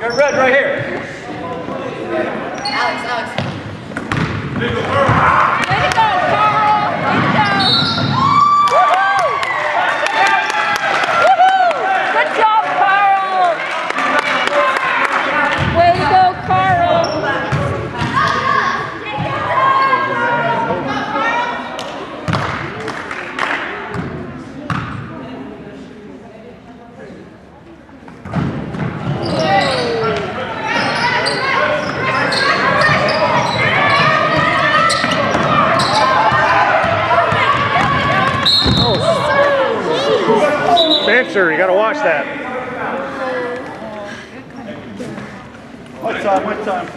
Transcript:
judge right here. Alex, Alex. Spencer, you got to watch that. What time, what time?